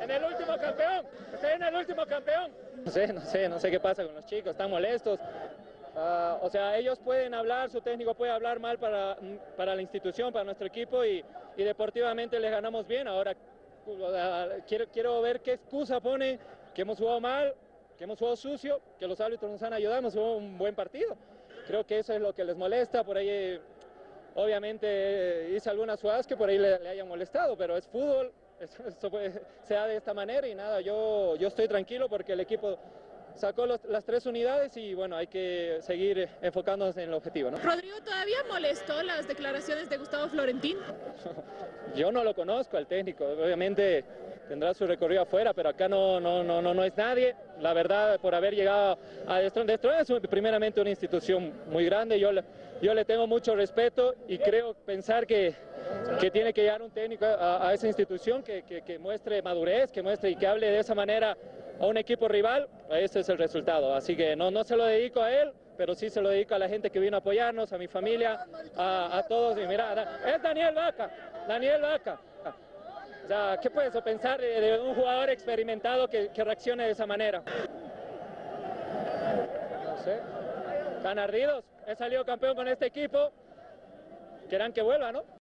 en el último campeón, estoy en el último campeón. No sé, no sé, no sé qué pasa con los chicos, están molestos. Ah, o sea, ellos pueden hablar, su técnico puede hablar mal para, para la institución, para nuestro equipo y, y deportivamente les ganamos bien. Ahora quiero, quiero ver qué excusa pone, que hemos jugado mal, que hemos jugado sucio, que los árbitros nos han ayudado, hemos jugado un buen partido. Creo que eso es lo que les molesta, por ahí obviamente hice algunas jugadas que por ahí le, le hayan molestado, pero es fútbol, eso, eso puede, se da de esta manera y nada, yo, yo estoy tranquilo porque el equipo sacó los, las tres unidades y bueno, hay que seguir enfocándonos en el objetivo. ¿no? Rodrigo, ¿todavía molestó las declaraciones de Gustavo Florentín? Yo no lo conozco al técnico, obviamente tendrá su recorrido afuera, pero acá no, no, no, no, no es nadie. La verdad, por haber llegado a Destrón, es primeramente una institución muy grande, yo, yo le tengo mucho respeto y creo pensar que, que tiene que llegar un técnico a, esa institución que, que, muestre madurez, que muestre y que hable de esa manera a un equipo rival, ese es el resultado. Así que no, no se lo dedico a él, pero sí se lo dedico a la gente que vino a apoyarnos, a mi familia, a, todos. Y mira, es Daniel Vaca, Daniel Vaca. O sea, ¿qué puedes pensar de, un jugador experimentado que, reaccione de esa manera? No sé. Ardidos. He salido campeón con este equipo. Quieran que vuelva, ¿no?